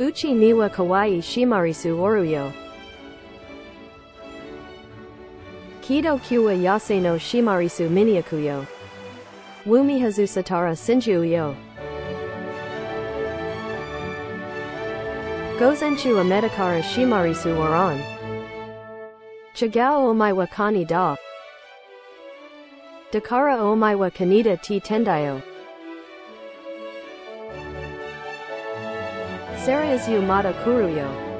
Uchi niwa kawaii shimarisu oruyo. Kido kyuwa yase no shimarisu miniakuyo. Wumi hazusatara sinjuyo. Gozenchu amedakara shimarisu oran. Chagao omaiwa kani da. Dakara omaiwa kanita ti tendayo. Sarayasu mata kuruyo.